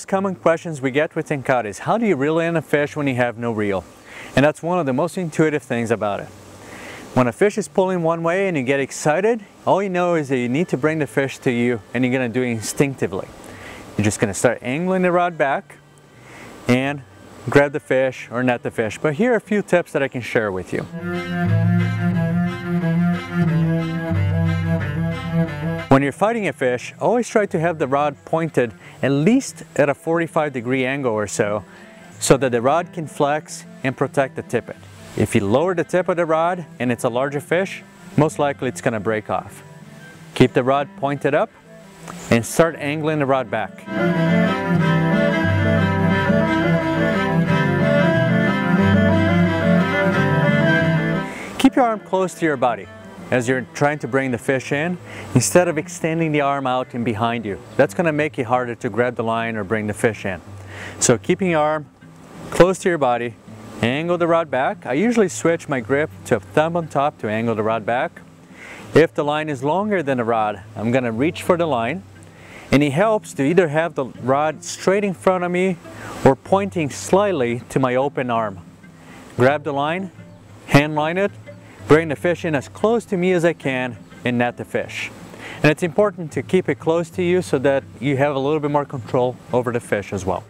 most common questions we get with Tenkara is how do you reel in a fish when you have no reel? And that's one of the most intuitive things about it. When a fish is pulling one way and you get excited, all you know is that you need to bring the fish to you and you're going to do it instinctively. You're just going to start angling the rod back and grab the fish or net the fish. But here are a few tips that I can share with you. When you're fighting a fish, always try to have the rod pointed at least at a 45 degree angle or so, so that the rod can flex and protect the tippet. If you lower the tip of the rod and it's a larger fish, most likely it's going to break off. Keep the rod pointed up and start angling the rod back. Keep your arm close to your body as you're trying to bring the fish in instead of extending the arm out and behind you. That's going to make it harder to grab the line or bring the fish in. So keeping your arm close to your body, angle the rod back. I usually switch my grip to a thumb on top to angle the rod back. If the line is longer than the rod, I'm going to reach for the line. And it helps to either have the rod straight in front of me or pointing slightly to my open arm. Grab the line, hand line it, Bring the fish in as close to me as I can and net the fish. And it's important to keep it close to you so that you have a little bit more control over the fish as well.